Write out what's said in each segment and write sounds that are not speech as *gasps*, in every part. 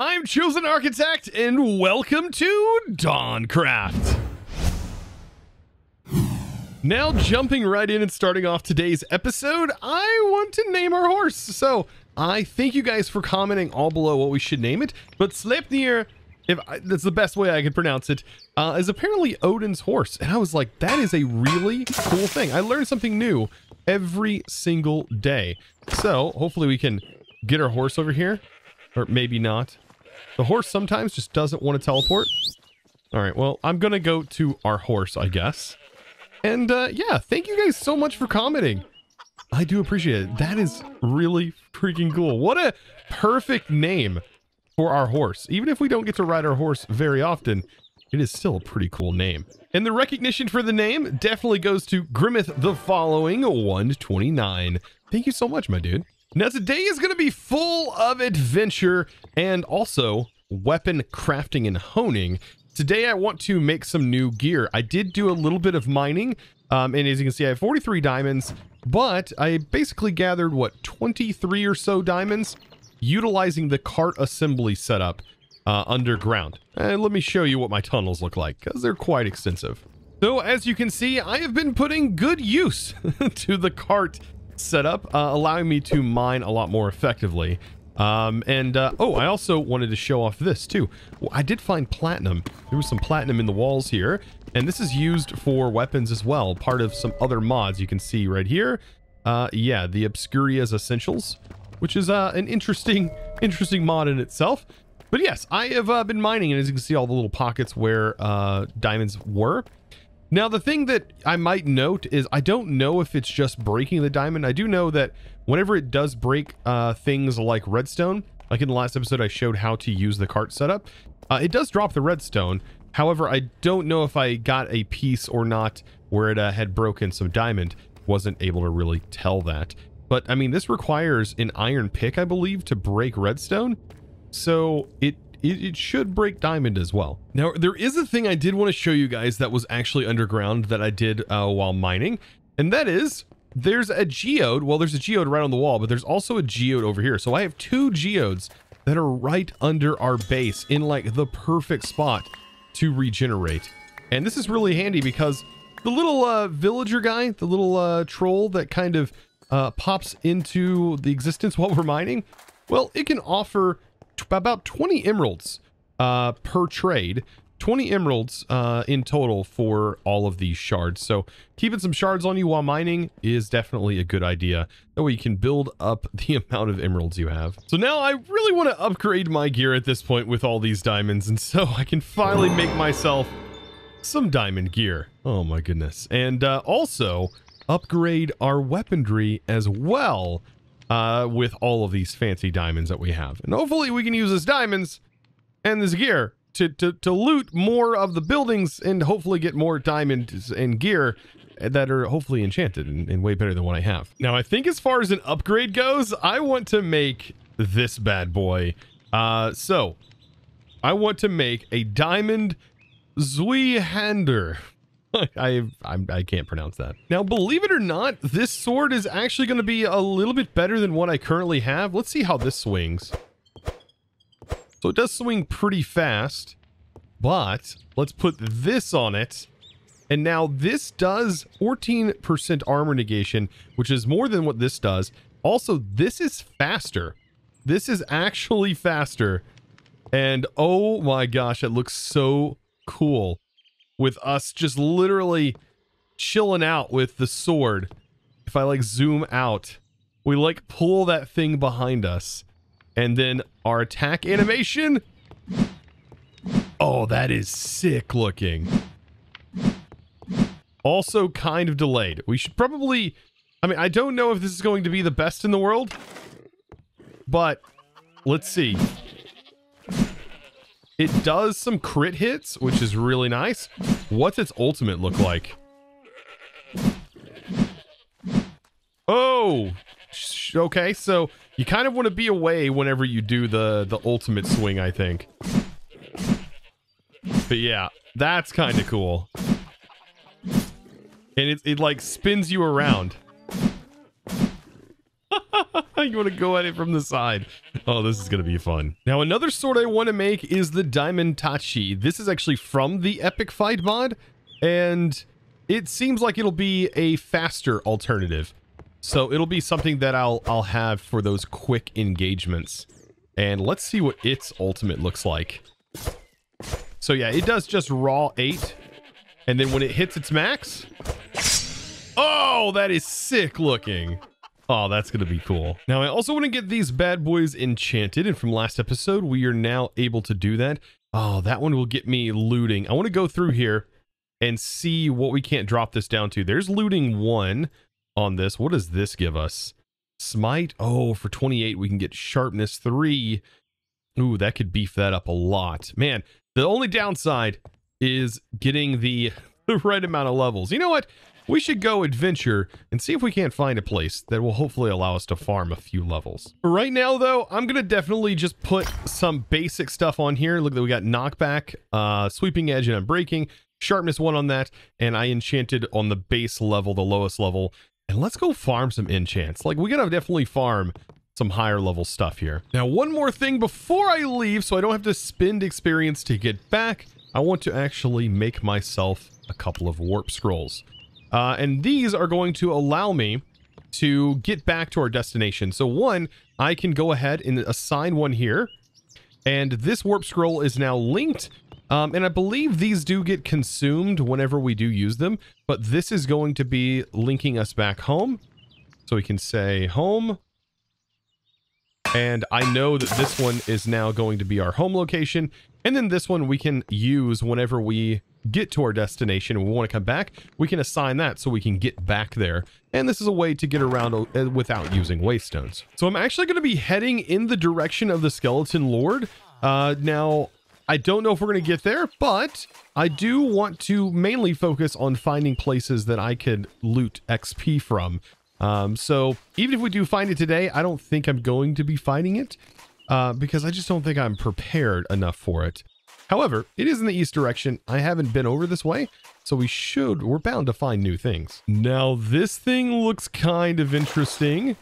I'm Chosen Architect, and welcome to Dawncraft. Now, jumping right in and starting off today's episode, I want to name our horse. So, I thank you guys for commenting all below what we should name it, but Sleipnir, if I, that's the best way I can pronounce it, uh, is apparently Odin's horse. And I was like, that is a really cool thing. I learn something new every single day. So, hopefully we can get our horse over here, or maybe not. The horse sometimes just doesn't want to teleport. All right, well, I'm going to go to our horse, I guess. And uh, yeah, thank you guys so much for commenting. I do appreciate it. That is really freaking cool. What a perfect name for our horse. Even if we don't get to ride our horse very often, it is still a pretty cool name. And the recognition for the name definitely goes to Grimmeth the Following 129. Thank you so much, my dude. Now today is going to be full of adventure and also weapon crafting and honing. Today I want to make some new gear. I did do a little bit of mining, um, and as you can see I have 43 diamonds, but I basically gathered, what, 23 or so diamonds utilizing the cart assembly setup uh, underground. And let me show you what my tunnels look like, because they're quite extensive. So as you can see, I have been putting good use *laughs* to the cart setup, uh, allowing me to mine a lot more effectively. Um, and, uh, oh, I also wanted to show off this too. I did find platinum. There was some platinum in the walls here, and this is used for weapons as well, part of some other mods you can see right here. Uh, yeah, the Obscuria's Essentials, which is, uh, an interesting, *laughs* interesting mod in itself. But yes, I have uh, been mining, and as you can see, all the little pockets where uh, diamonds were. Now, the thing that I might note is I don't know if it's just breaking the diamond. I do know that whenever it does break uh, things like redstone, like in the last episode I showed how to use the cart setup, uh, it does drop the redstone. However, I don't know if I got a piece or not where it uh, had broken some diamond. Wasn't able to really tell that. But, I mean, this requires an iron pick, I believe, to break redstone. So it it, it, should break diamond as well. Now, there is a thing I did want to show you guys that was actually underground that I did uh, while mining, and that is there's a geode. Well, there's a geode right on the wall, but there's also a geode over here. So I have two geodes that are right under our base in like the perfect spot to regenerate. And this is really handy because the little uh, villager guy, the little uh, troll that kind of uh, pops into the existence *laughs* while we're mining, well, it can offer about 20 emeralds uh, per trade. 20 emeralds uh, in total for all of these shards. So keeping some shards on you while mining is definitely a good idea. That way you can build up *laughs* the amount of emeralds you have. So now I really want to upgrade my gear at this point with all these diamonds. And so I can finally make myself some diamond gear. Oh my goodness. And uh, also upgrade our weaponry as well uh, with all of these fancy diamonds that we have. And hopefully we can use this diamonds and this gear to, to, to loot more of the buildings and hopefully get more diamonds and gear that are hopefully enchanted and, and way better than what I have. Now, I think as far as an upgrade goes, I want to make this bad boy. Uh, so, I want to make a diamond Zweihander. *laughs* I, I I can't pronounce that. Now, believe it or not, this sword is actually going to be a little bit better than what I currently have. Let's see how this swings. So it does swing pretty fast, but let's put this on it. And now this does 14% armor negation, which is more than what this does. Also, this is faster. This is actually faster. And oh my gosh, it looks so cool with us just literally chilling out with the sword. If I like zoom out, we like pull that thing behind us. And then our attack animation. Oh, that is sick looking. Also kind of delayed. We should probably... I mean, I don't know if this is going to be the best in the world. But let's see. It does some crit hits, which is really nice. What's its ultimate look like? Oh! Okay, so you kind of want to be away whenever you do the, the ultimate swing, I think. But yeah, that's kind of cool. And it, it like spins you around. *laughs* you want to go at it from the side. Oh, this is going to be fun. Now, another sword I want to make is the Diamond Tachi. This is actually from the Epic Fight mod, and it seems like it'll be a faster alternative. So it'll be something that I'll I'll have for those quick engagements. And let's see what its ultimate looks like. So yeah, it does just raw 8. And then when it hits its max... Oh, that is sick looking. Oh, that's going to be cool. Now, I also want to get these bad boys enchanted. And from last episode, we are now able to do that. Oh, that one will get me looting. I want to go through here and see what we can't drop this down to. There's looting one on this. What does this give us? Smite. Oh, for 28, we can get sharpness three. Ooh, that could beef that up a lot. Man, the only downside is getting the, *laughs* the right amount of levels. You know what? We should go adventure and see if we can't find a place that will hopefully allow us to farm a few levels. Right now, though, I'm going to definitely just put some basic stuff on here. Look, we got knockback, uh, sweeping edge, and unbreaking. Sharpness 1 on that, and I enchanted on the base level, the lowest level, and let's go farm some enchants. Like, we gotta definitely farm some higher level stuff here. Now, one more thing before I leave, so I don't have to spend experience to get back, I want to actually make myself a couple of warp scrolls. Uh, and these are going to allow me to get back to our destination. So one, I can go ahead and assign one here. And this warp scroll is now linked um, and I believe these do get consumed whenever we do use them, but this is going to be linking us back home. So we can say home. And I know that this one is now going to be our home location. And then this one we can use whenever we get to our destination and we want to come back. We can assign that so we can get back there. And this is a way to get around uh, without using waystones. So I'm actually going to be heading in the direction of the Skeleton Lord. Uh, now, I don't know if we're going to get there, but I do want to mainly focus on finding places that I could loot XP from. Um, so even if we do find it today, I don't think I'm going to be finding it uh, because I just don't think I'm prepared enough for it. However, it is in the east direction. I haven't been over this way, so we should, we're bound to find new things. Now, this thing looks kind of interesting.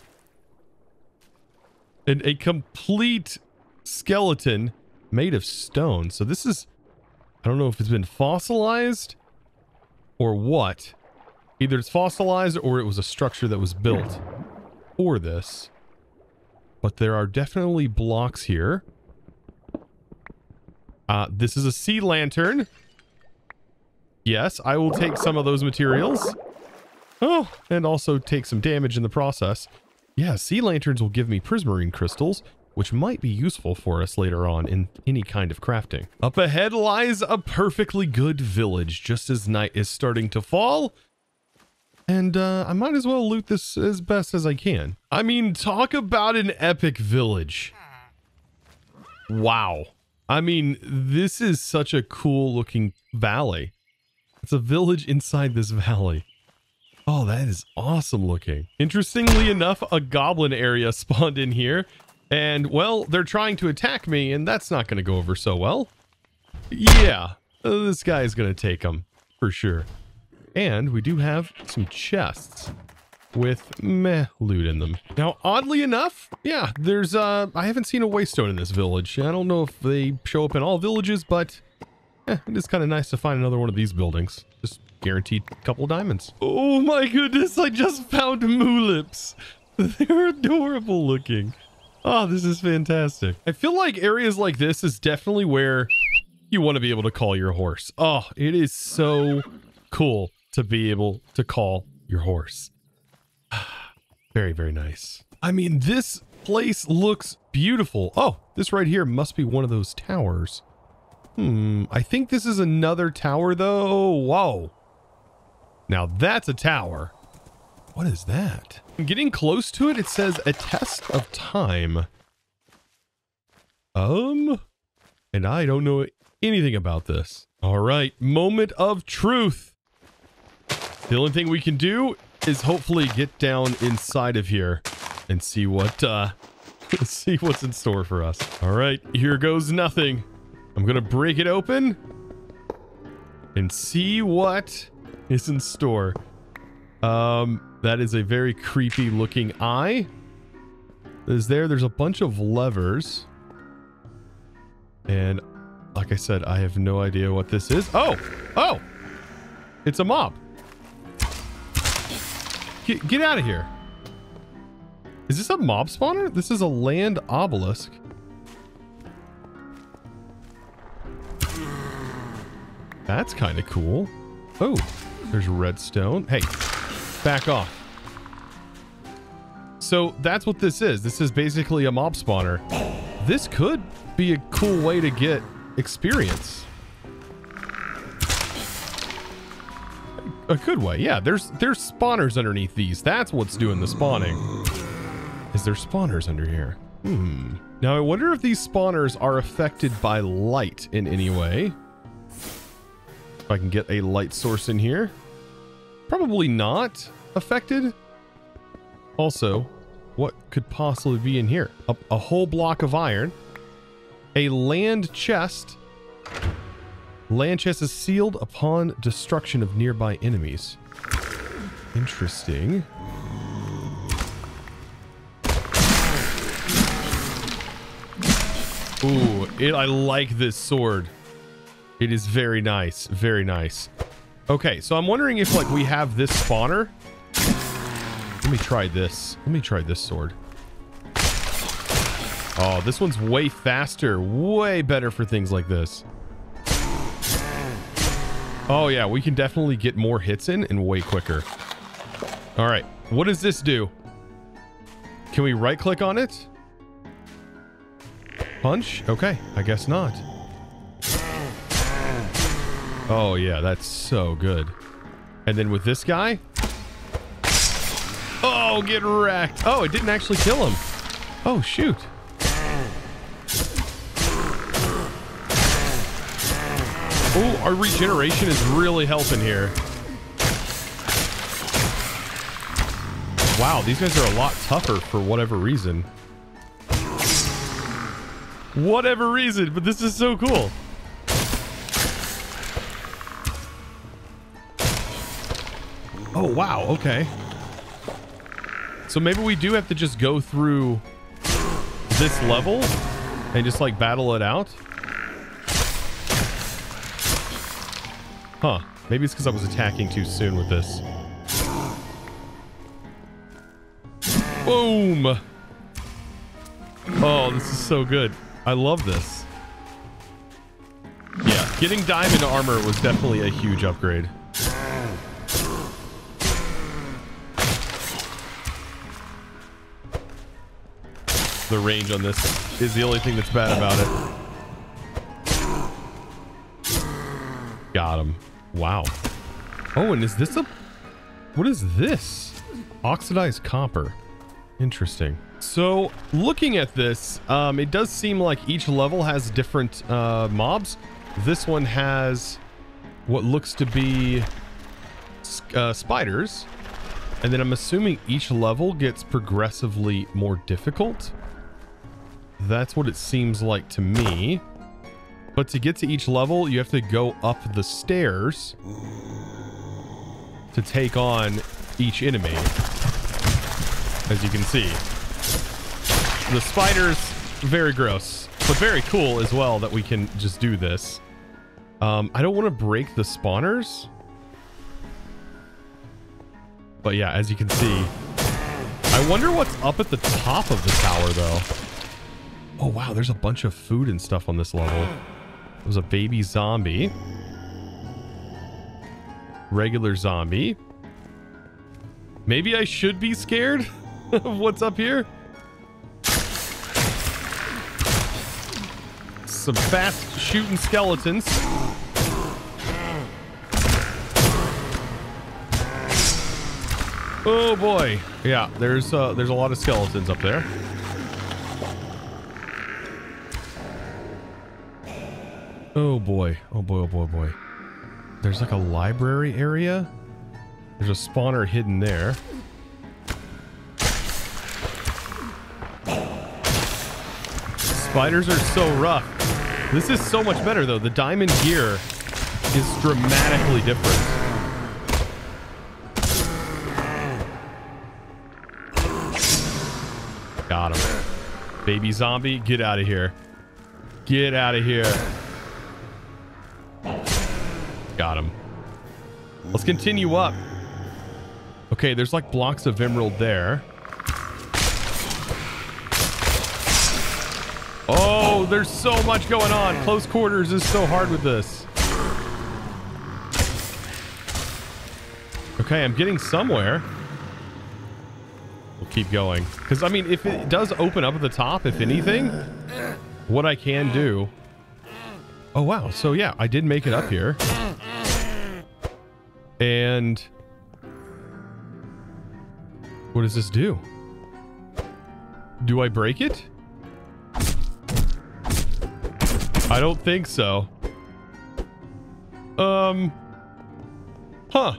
And a complete skeleton made of stone. So this is, I don't know if it's been fossilized or what. Either it's fossilized or it was a structure that was built for this. But there are definitely blocks here. Uh, this is a sea lantern. Yes, I will take some of those materials. Oh, and also take some damage in the process. Yeah, sea lanterns will give me prismarine crystals, which might be useful for us later on in any kind of crafting. Up ahead lies a perfectly good village just as night is starting to fall. And uh, I might as well loot this as best as I can. I mean, talk about an epic village. Wow. I mean, this is such a cool looking valley. It's a village inside this valley. Oh, that is awesome looking. Interestingly enough, a goblin area *laughs* spawned in here and, well, they're trying to attack me, and that's not going to go over so well. Yeah, uh, this guy is going to take them, for sure. And we do have some chests with meh loot in them. Now, oddly enough, yeah, there's, uh, I haven't seen a waystone in this village. I don't know if they show up in all villages, but eh, it is kind of nice to find another one of these buildings. Just guaranteed a couple diamonds. Oh my goodness, I just found mulips. *laughs* They're adorable looking. Oh, this is fantastic. I feel like areas like this is definitely where you want to be able to call your horse. Oh, it is so cool to be able to call your horse. *sighs* very, very nice. I mean, this place looks beautiful. Oh, this right here must be one of those towers. Hmm, I think this is another tower though. Whoa. Now that's a tower. What is that? Getting close to it, it says a test of time. Um, and I don't know anything about this. All right, moment of truth. The only thing we can do is hopefully get down inside of here and see what, uh, *laughs* see what's in store for us. All right, here goes nothing. I'm gonna break it open and see what is in store. Um, that is a very creepy looking eye. is there. There's a bunch of levers. And like I said, I have no idea what this is. Oh! Oh! It's a mob. Get, get out of here. Is this a mob spawner? This is a land obelisk. That's kind of cool. Oh, there's redstone. Hey, back off. So that's what this is. This is basically a mob spawner. This could be a cool way to get experience. A good way, yeah. There's there's spawners underneath these. That's what's doing the spawning. Is there spawners under here? Hmm. Now I wonder if these spawners are affected by light in any way. If I can get a light source in here. Probably not affected. Also, what could possibly be in here? A, a whole block of iron. A land chest. Land chest is sealed upon destruction of nearby enemies. Interesting. Ooh, it, I like this sword. It is very nice. Very nice. Okay, so I'm wondering if like we have this spawner. Let me try this. Let me try this sword. Oh, this one's way faster. Way better for things like this. Oh yeah, we can definitely get more hits in and way quicker. All right, what does this do? Can we right click on it? Punch? Okay, I guess not. Oh yeah, that's so good. And then with this guy? Oh, get wrecked. Oh, it didn't actually kill him. Oh, shoot. Oh, our regeneration is really helping here. Wow, these guys are a lot tougher for whatever reason. Whatever reason, but this is so cool. Oh, wow, okay. So maybe we do have to just go through this level and just like battle it out. Huh. Maybe it's because I was attacking too soon with this. Boom! Oh, this is so good. I love this. Yeah, getting diamond armor was definitely a huge upgrade. The range on this is the only thing that's bad about it. Got him. Wow. Oh, and is this a... What is this? Oxidized copper. Interesting. So, looking at this, um, it does seem like each level has different uh, mobs. This one has what looks to be uh, spiders. And then I'm assuming each level gets progressively more difficult. That's what it seems like to me. But to get to each level, you have to go up the stairs to take on each enemy. As you can see. The spiders, very gross, but very cool as well that we can just do this. Um, I don't want to break the spawners. But yeah, as you can see, I wonder what's up at the top of the tower though. Oh, wow. There's a bunch of food and stuff on this level. There's a baby zombie. Regular zombie. Maybe I should be scared *laughs* of what's up here. Some fast shooting skeletons. Oh boy. Yeah, there's uh, there's a lot of skeletons up there. Oh boy. Oh boy, oh boy, oh boy. There's like a library area. There's a spawner hidden there. Spiders are so rough. This is so much better though. The diamond gear is dramatically different. Got him. Baby zombie, get out of here. Get out of here. Got him. Let's continue up. Okay, there's like blocks of emerald there. Oh, there's so much going on. Close quarters is so hard with this. Okay, I'm getting somewhere. We'll keep going. Because, I mean, if it does open up at the top, if anything, what I can do... Oh, wow. So, yeah, I did make it up here. And... What does this do? Do I break it? I don't think so. Um... Huh.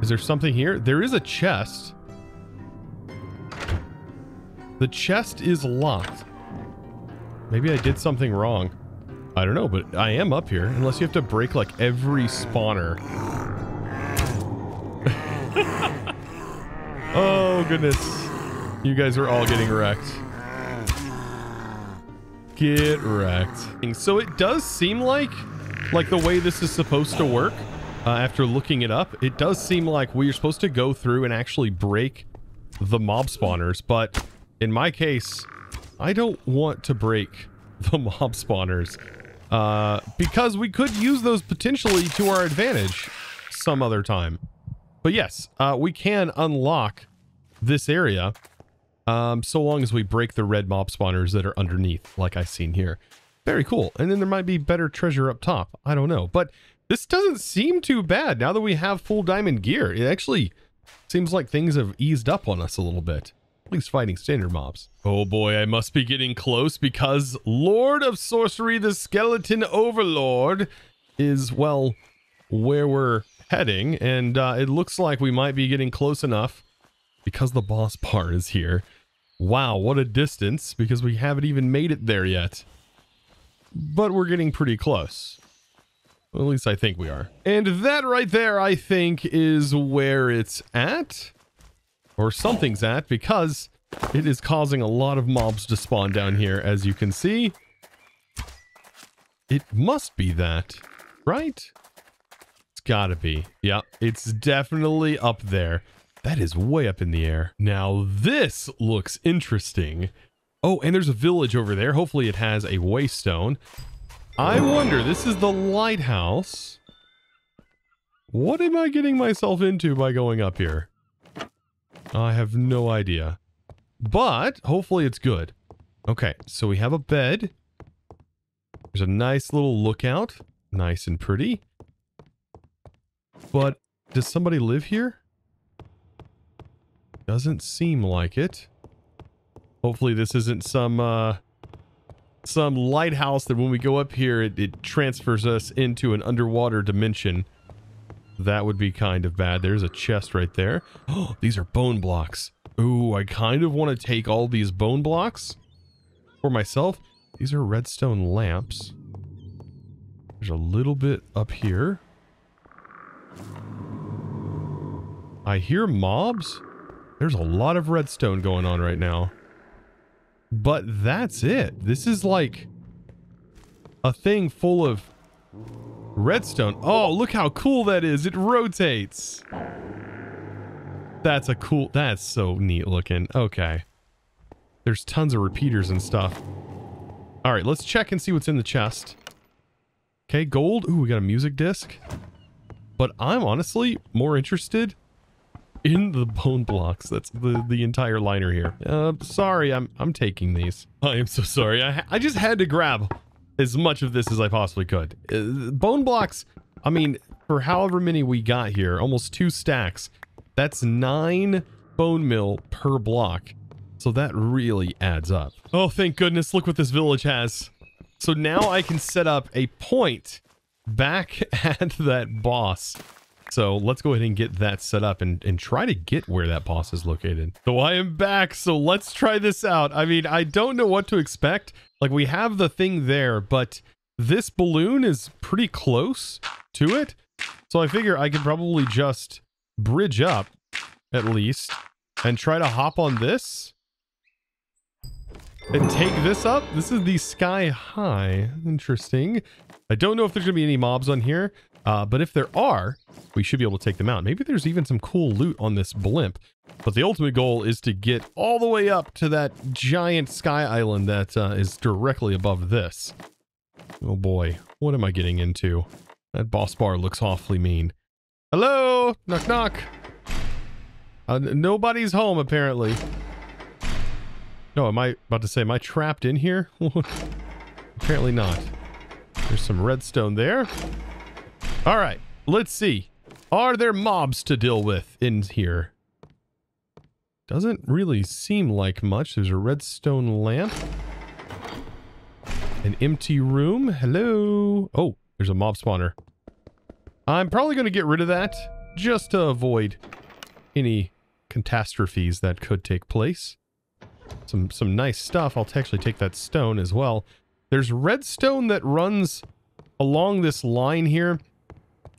Is there something here? There is a chest. The chest is locked. Maybe I did something wrong. I don't know, but I am up here. Unless you have to break like every spawner. *laughs* oh, goodness. You guys are all getting wrecked. Get wrecked. So it does seem like, like the way this is supposed to work, uh, after looking it up, it does seem like we're supposed to go through and actually break the mob spawners, but in my case, I don't want to break *laughs* the mob spawners uh, because we could use those potentially to our advantage some other time. But yes, uh, we can unlock this area um, so long as we break the red mob spawners that are underneath, like I've seen here. Very cool. And then there might be better treasure up top. I don't know. But this doesn't seem too bad now that we have full diamond gear. It actually seems like things have eased up on us a little bit. At least fighting standard mobs. Oh boy, I must be getting close because Lord of Sorcery, the Skeleton Overlord, is, well, where we're heading. And uh, it looks like we might be getting close enough because the boss *laughs* part is here. Wow, what a distance because we haven't even made it there yet. But we're getting pretty close. Well, at least I think we are. And that right there, I think, is where it's at. Or something's at, because it is causing a lot of mobs to spawn down here, as you can see. It must be that, right? Gotta be. Yeah, it's definitely up there. That is way up in the air. Now, this looks interesting. Oh, and there's a village over there. Hopefully it has a waystone. I wonder, this is the lighthouse. What am I getting myself into by going up here? I have no idea. But, hopefully it's good. Okay, so we have a bed. There's a nice little lookout. Nice and pretty. But, does somebody live here? Doesn't seem like it. Hopefully this isn't some, uh, some lighthouse that when we go up here, it, it transfers us into an underwater dimension. That would be kind of bad. There's a chest right there. Oh, *gasps* these are bone blocks. Ooh, I kind of want to take all these bone blocks for myself. These are redstone lamps. There's a little bit up here. I hear mobs. There's a lot of redstone going on right now. But that's it. This is like a thing full of redstone. Oh, look how cool that is. It rotates. That's a cool... That's so neat looking. Okay. There's tons of repeaters and stuff. All right, let's check and see what's in the chest. Okay, gold. Ooh, we got a music disc. But I'm honestly more interested in the bone blocks. That's the, the entire liner here. Uh, sorry, I'm I'm taking these. *laughs* I am so sorry. I, I just had to grab as much of this as I possibly could. Uh, bone blocks, I mean, for however many we got here, almost two stacks, that's nine bone meal per block. So that really adds up. Oh, thank goodness. Look what this village has. So now I can set up a point back *laughs* at that boss so let's go ahead and get that set up and, and try to get where that boss is located. So I am back. So let's try this out. I mean, I don't know what to expect. Like we have the thing there, but this balloon is pretty close to it. So I figure I could probably just bridge up at least and try to hop on this. And take this up. This is the Sky High. Interesting. I don't know if there's going to be any mobs on here, uh, but if there are, we should be able to take them out. Maybe there's even some cool loot on this blimp. But the ultimate goal is to get all the way up to that giant sky island that uh, is directly above this. Oh boy, what am I getting into? That boss bar looks awfully mean. Hello? Knock knock. Uh, nobody's home, apparently. No, am I about to say, am I trapped in here? *laughs* apparently not. There's some redstone there. All right, let's see. Are there mobs to deal with in here? Doesn't really seem like much. There's a redstone lamp. An empty room. Hello. Oh, there's a mob spawner. I'm probably going to get rid of that just to avoid any catastrophes that could take place. Some some nice stuff. I'll actually take that stone as well. There's redstone that runs along this line here.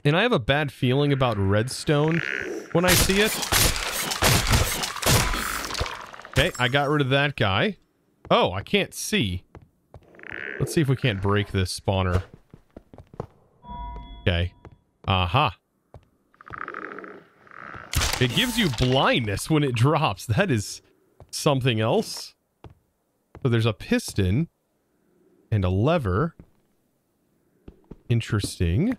And I have a bad feeling about redstone when I see it. Okay, I got rid of that guy. Oh, I can't see. Let's see if we can't break this spawner. Okay. Aha. It gives you blindness when it drops. That is something else. So there's a piston and a lever. Interesting.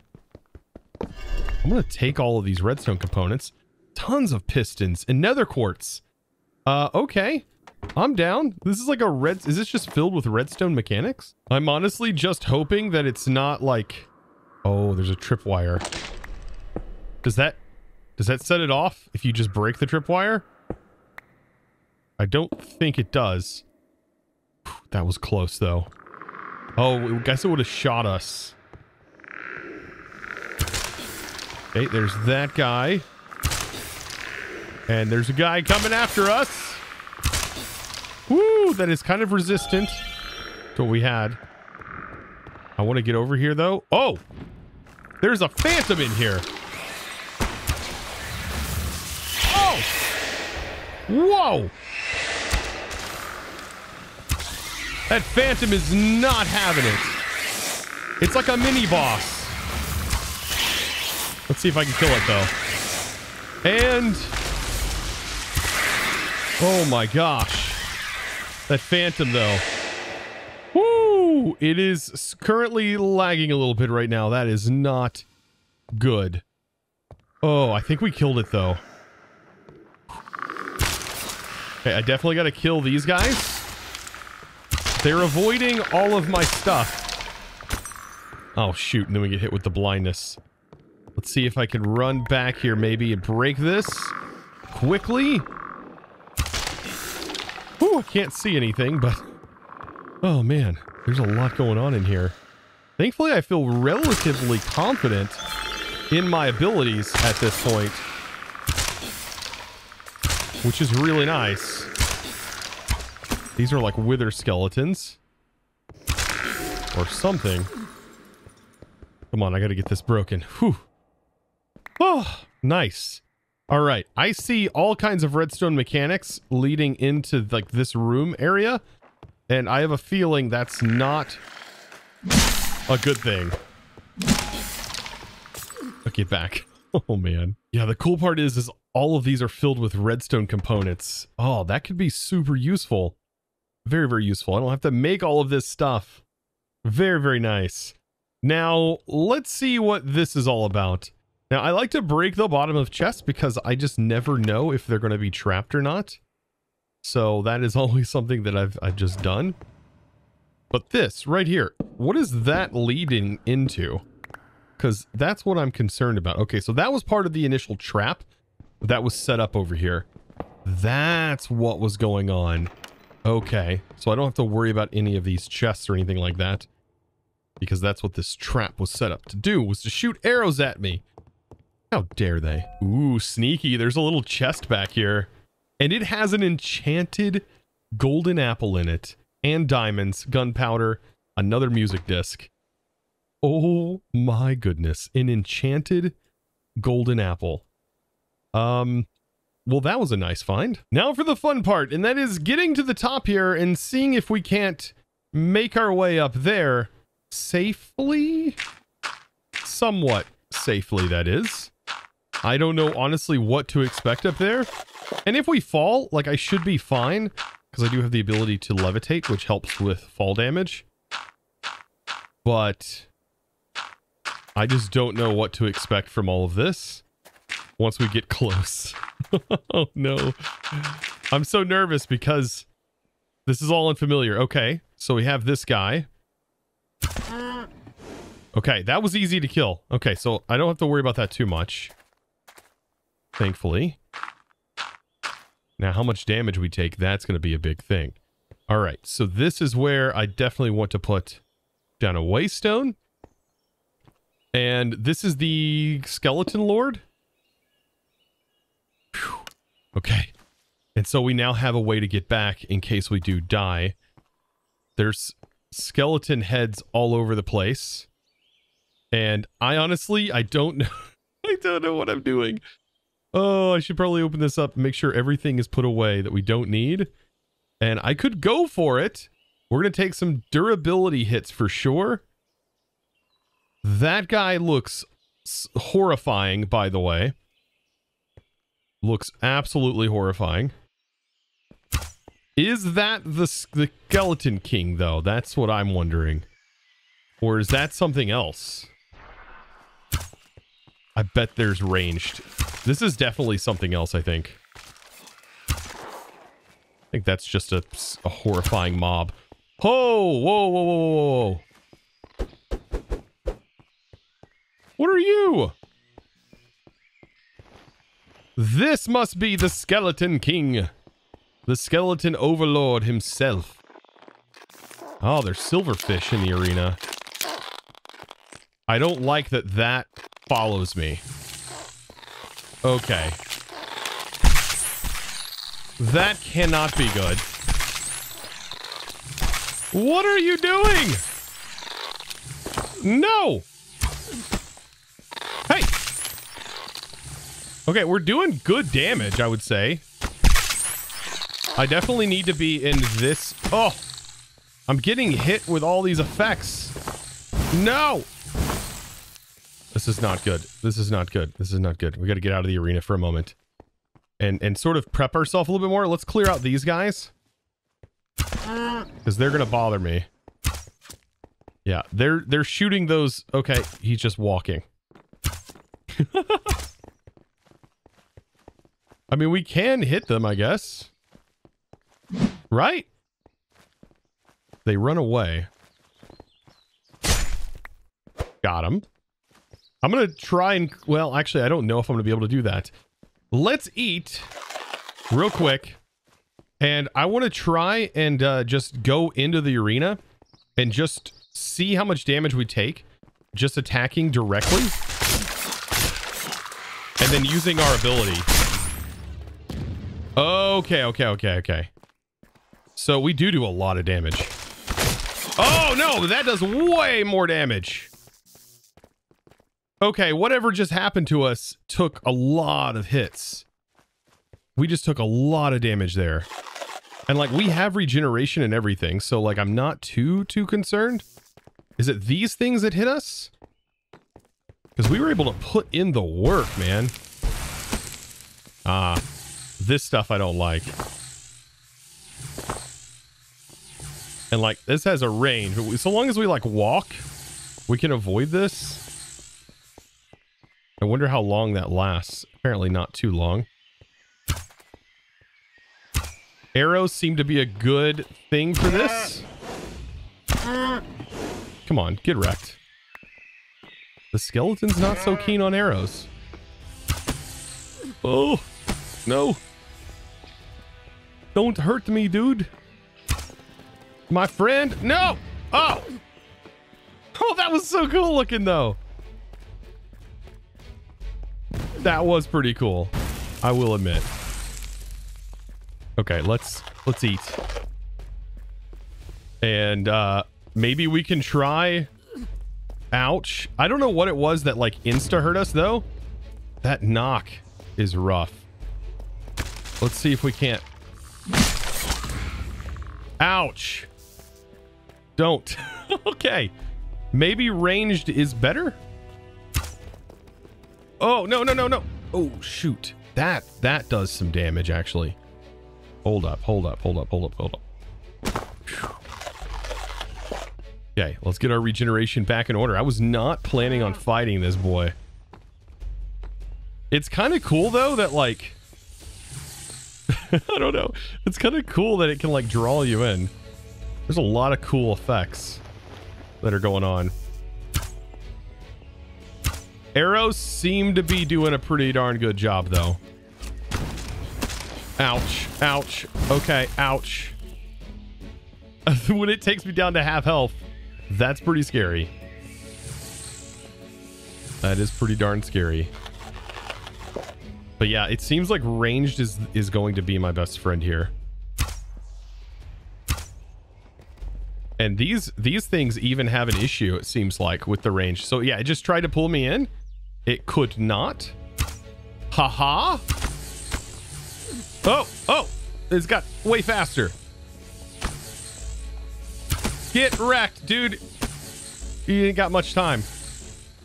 I'm going to take all of these redstone components. Tons of pistons and nether quartz. Uh, okay. I'm down. This is like a red... Is this just filled with redstone mechanics? I'm honestly just hoping that it's not like... Oh, there's a tripwire. Does that... Does that set it off if you just break the tripwire? I don't think it does. That was close, though. Oh, I guess it would have shot us. Hey, there's that guy. And there's a guy coming after us. Woo, that is kind of resistant to what we had. I want to get over here, though. Oh, there's a phantom in here. Oh, whoa. That phantom is not having it. It's like a mini boss. Let's see if I can kill it, though. And... Oh my gosh. That phantom, though. Woo! It is currently lagging a little bit right now. That is not good. Oh, I think we killed it, though. Okay, I definitely got to kill these guys. They're avoiding all of my stuff. Oh, shoot. And then we get hit with the blindness. Let's see if I can run back here maybe and break this quickly. Ooh, I can't see anything, but... Oh, man. There's a lot going on in here. Thankfully, I feel relatively confident in my abilities at this point. Which is really nice. These are like wither skeletons. Or something. Come on, I gotta get this broken. Whew. Oh, nice. All right, I see all kinds of redstone mechanics leading into like this room area, and I have a feeling that's not a good thing. Get back. *laughs* Oh man. Yeah, the cool part is is all of these are filled with redstone components. Oh, that could be super useful. Very, very useful. I don't have to make all of this stuff. Very, very nice. Now, let's see what this is all about. Now, I like to break the bottom of chests because I just never know if they're going to be trapped or not. So that is *laughs* always something that I've, I've just done. But this right here, what is that leading into? Because that's what I'm concerned about. Okay, so that was part of the initial trap that was set up over here. That's what was going on. Okay, so I don't have to worry about any of these chests or anything like that. Because that's what this trap was set up to do, was to shoot arrows at me. How dare they? Ooh, sneaky. There's a little chest back here. And it has an enchanted golden apple in it. And diamonds, gunpowder, another music disc. Oh my goodness. An enchanted golden apple. Um, Well, that was a nice find. Now for the fun part, and that is getting to the top here and seeing if we can't make our way up there safely. Somewhat safely, that is. I don't know, honestly, what to expect up there. And if we fall, like, I should be fine, because I do have the ability to levitate, which helps with fall damage. But I just don't know what to expect from all of this once we get close. *laughs* oh no. I'm so nervous because this is all unfamiliar. Okay, so we have this guy. Okay, that was easy to kill. Okay, so I don't have to worry about that too much. Thankfully. Now, how much damage we take, that's going to be a big thing. All right, so this is where I definitely want to put down a waystone. And this is the skeleton lord. Whew. Okay. And so we now have a way to get back in case we do die. There's skeleton heads all over the place. And I honestly, I don't *laughs* know. I don't know what I'm doing. Oh, I should probably open this up and make sure everything is put away that we don't need. And I could go for it. We're going to take some durability hits for sure. That guy looks horrifying, by the way. Looks absolutely horrifying. Is that the, the Skeleton King, though? That's what I'm wondering. Or is that something else? I bet there's ranged. This is definitely something else, I think. I think that's just a, a horrifying mob. Oh, whoa, whoa, whoa, whoa, whoa. What are you? This must be the Skeleton King. The Skeleton Overlord himself. Oh, there's silverfish in the arena. I don't like that that follows me. Okay. That cannot be good. What are you doing? No! Okay, we're doing good damage, I would say. I definitely need to be in this... Oh! I'm getting hit with all these effects. No! This is not good. This is not good. This is not good. We got to get out of the arena for a moment. And and sort of prep ourselves a little bit more. Let's clear out these guys. Because they're going to bother me. Yeah, they're they're shooting those... Okay, he's just walking. *laughs* I mean, we can hit them, I guess. Right? They run away. Got him. I'm going to try and... Well, actually, I don't know if I'm going to be able to do that. Let's eat real quick. And I want to try and uh, just go into the arena and just see how much damage we take just attacking directly. And then using our ability. Okay, okay, okay, okay. So we do do a lot of damage. Oh, no, that does way more damage. Okay, whatever just happened to us took a lot of hits. We just took a lot of damage there. And like we have regeneration and everything, so like I'm not too too concerned. Is it these things that hit us? Because we were able to put in the work, man. Ah, this stuff I don't like. And like this has a range, so long as we like walk, we can avoid this. I wonder how long that lasts. Apparently not too long. Arrows seem to be a good thing for this. Come on, get wrecked. The skeleton's not so keen on arrows. Oh, no. Don't hurt me, dude. My friend. No. Oh. Oh, that was so cool looking, though. That was pretty cool. I will admit. Okay, let's let's eat. And uh maybe we can try Ouch. I don't know what it was that like insta hurt us though. That knock is rough. Let's see if we can't. Ouch. Don't. *laughs* okay. Maybe ranged is better? Oh, no, no, no, no. Oh, shoot. That, that does some damage, actually. Hold up, hold up, hold up, hold up, hold up. Okay, let's get our regeneration back in order. I was not planning on fighting this boy. It's kind of cool, though, that, like... *laughs* I don't know. It's kind of cool that it can, like, draw you in. There's a lot of cool effects that are going on. Arrows seem to be doing a pretty darn good job, though. Ouch. Ouch. Okay, ouch. *laughs* when it takes me down to half health, that's pretty scary. That is pretty darn scary. But yeah, it seems like ranged is is going to be my best friend here. And these these things even have an issue, it seems like, with the range. So yeah, it just tried to pull me in. It could not. Haha. -ha. Oh, oh, it's got way faster. Get wrecked, dude. He ain't got much time.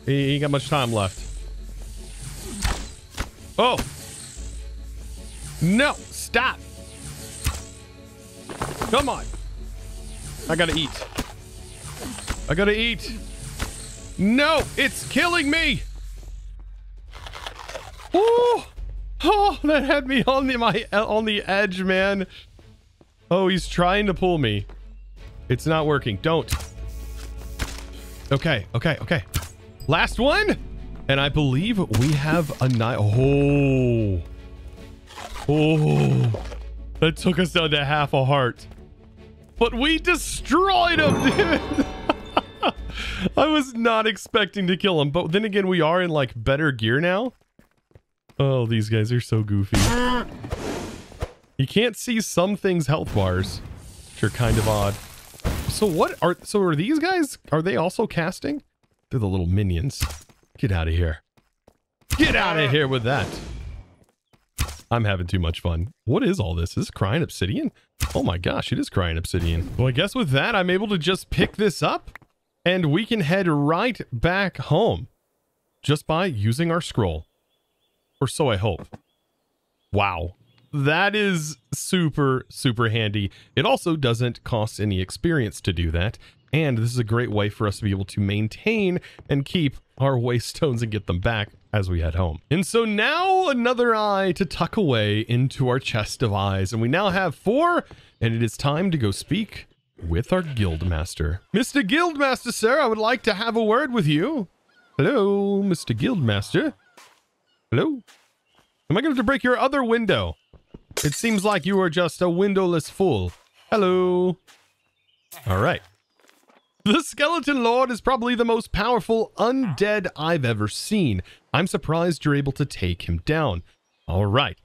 He ain't got much time left. Oh. No, stop. Come on. I gotta eat. I gotta eat. No, it's killing me. Oh, oh, that had me on the my on the edge, man. Oh, he's trying to pull me. It's not working. Don't. Okay, okay, okay. Last one. And I believe we have a night. Oh. Oh. That took us down to half a heart. But we destroyed him, dude. *laughs* I was not expecting to kill him. But then again, we are in like better gear now. Oh, these guys are so goofy. You can't see some things health bars, which are kind of odd. So what are, so are these guys, are they also casting? They're the little minions. Get out of here. Get out of here with that. I'm having too much fun. What is all this? Is this crying obsidian? Oh my gosh, it is crying obsidian. Well, I guess with that, I'm able to just pick this up and we can head right back home just by using our scroll. Or so I hope. Wow. That is super, super handy. It also doesn't cost any experience to do that. And this is a great way for us to be able to maintain and keep our waystones and get them back as we head home. And so now another eye to tuck away into our chest of eyes. And we now have four, and it is time to go speak with our guildmaster. Mr. Guildmaster, sir, I would like to have a word with you. Hello, Mr. Guildmaster. Hello? Am I going to break your other window? It seems like you are just a windowless fool. Hello. All right. The Skeleton Lord is probably the most powerful undead I've ever seen. I'm surprised you're able to take him down. All right.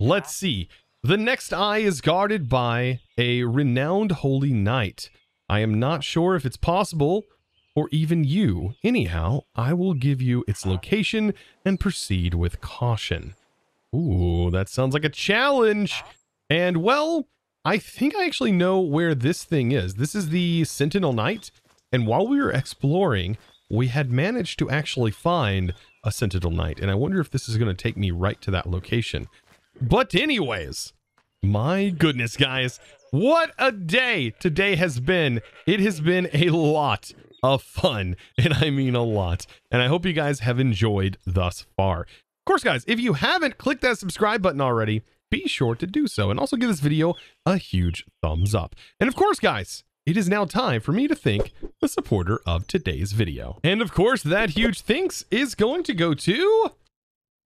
Let's see. The next eye is guarded by a renowned holy knight. I am not sure if it's possible or even you. Anyhow, I will give you its location and proceed with caution. Ooh, that sounds like a challenge. And well, I think I actually know where this thing is. This is the Sentinel Knight. And while we were exploring, we had managed to actually find a Sentinel Knight. And I wonder if this is going to take me right to that location. But anyways, my goodness, guys, what a day today has been. It has been a lot of fun, *laughs* and I mean a lot. And I hope you guys have enjoyed thus far. Of course, guys, if you haven't clicked that subscribe button already, be sure to do so. And also give this video a huge thumbs up. And of course, guys, it is now time for me to thank the supporter of today's video. And of course, that huge thanks is going to go to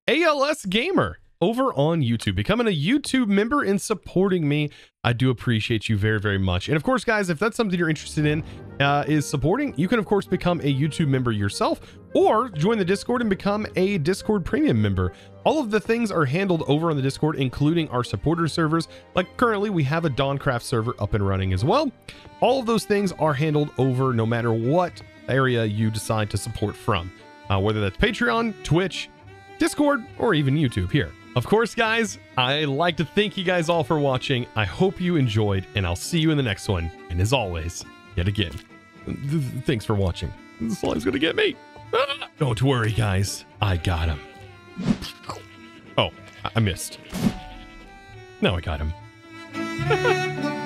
ALS Gamer over on YouTube, becoming a YouTube member and supporting me. I do appreciate you very, very much. And of course, guys, if that's something you're interested in, uh, is supporting, you can of course become a YouTube member yourself or join the Discord and become a Discord premium member. All of the things are handled over on the Discord, including our supporter servers. Like currently, we have a Dawncraft server up and running as well. All of those things are handled over no matter what area you decide to support from, uh, whether that's Patreon, Twitch, Discord, or even YouTube here. Of course, guys, I like to thank you guys all for watching. I hope you enjoyed, and I'll see you in the next one. And as always, yet again, thanks for watching. This slime's gonna get me. *laughs* Don't worry, guys. I got him. Oh, I missed. Now I got him. *laughs*